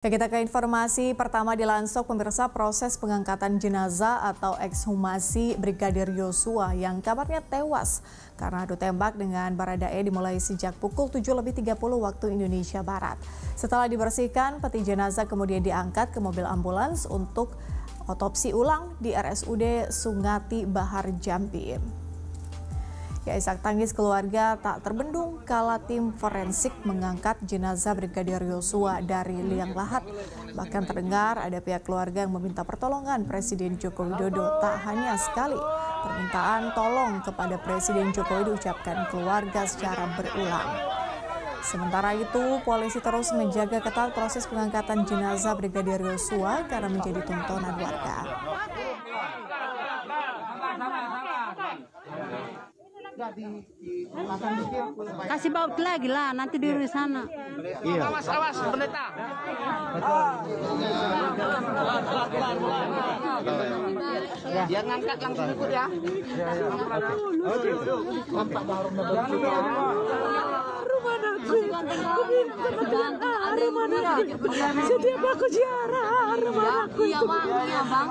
Kita ke informasi pertama di Lansok, pemirsa proses pengangkatan jenazah atau ekshumasi Brigadir Yosua yang kabarnya tewas karena adu tembak dengan Baradae dimulai sejak pukul 7 lebih 30 waktu Indonesia Barat. Setelah dibersihkan, peti jenazah kemudian diangkat ke mobil ambulans untuk otopsi ulang di RSUD Sungati Bahar Jambi. Ya, isak tangis keluarga tak terbendung kala tim forensik mengangkat jenazah Brigadir Yosua dari liang lahat. Bahkan terdengar ada pihak keluarga yang meminta pertolongan Presiden Joko Widodo. Tak hanya sekali, permintaan tolong kepada Presiden Jokowi diucapkan keluarga secara berulang. Sementara itu, polisi terus menjaga ketat proses pengangkatan jenazah Brigadir Yosua karena menjadi tontonan warga. Kasih baut lagi lah, nanti di sana. Iya. Awas, awas, pendeta. Ya. Dia ngangkat langsung ikut ya. Kebetulan rumah aku. Setiap aku ziarah rumah aku. Iya bang, iya bang.